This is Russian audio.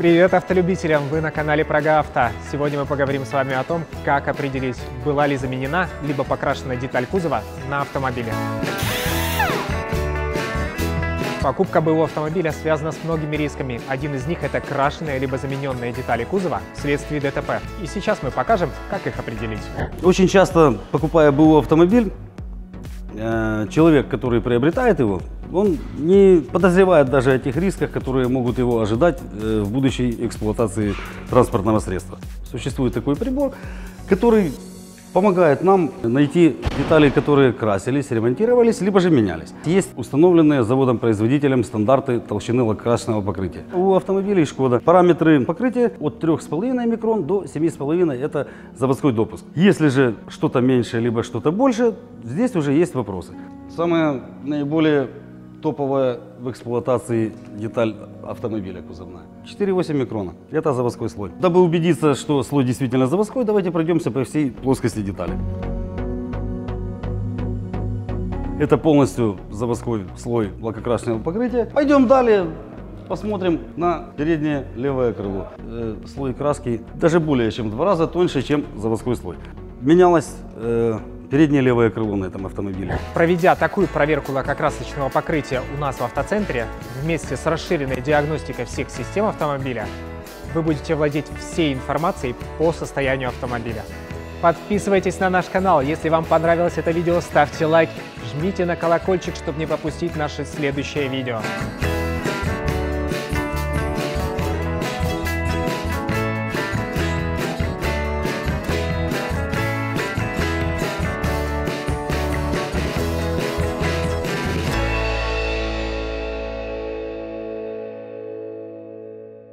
Привет автолюбителям! Вы на канале Прага Авто. Сегодня мы поговорим с вами о том, как определить, была ли заменена либо покрашена деталь кузова на автомобиле. Покупка БУ автомобиля связана с многими рисками. Один из них – это крашеные либо замененные детали кузова вследствие ДТП. И сейчас мы покажем, как их определить. Очень часто, покупая БУ автомобиль, э, человек, который приобретает его, он не подозревает даже о тех рисках, которые могут его ожидать э, в будущей эксплуатации транспортного средства. Существует такой прибор, который помогает нам найти детали, которые красились, ремонтировались, либо же менялись. Есть установленные заводом-производителем стандарты толщины лакрасочного покрытия. У автомобилей Шкода параметры покрытия от 3,5 микрон до 7,5 это заводской допуск. Если же что-то меньше, либо что-то больше, здесь уже есть вопросы. Самое наиболее топовая в эксплуатации деталь автомобиля кузовная. 4,8 микрона. Это заводской слой. Дабы убедиться, что слой действительно заводской, давайте пройдемся по всей плоскости детали. Это полностью заводской слой лакокрасочного покрытия. Пойдем далее. Посмотрим на переднее левое крыло. Э, слой краски даже более чем в два раза тоньше, чем заводской слой. Менялась э, переднее левое крыло на этом автомобиле. Проведя такую проверку лакокрасочного покрытия у нас в автоцентре, вместе с расширенной диагностикой всех систем автомобиля, вы будете владеть всей информацией по состоянию автомобиля. Подписывайтесь на наш канал. Если вам понравилось это видео, ставьте лайк, жмите на колокольчик, чтобы не пропустить наше следующее видео.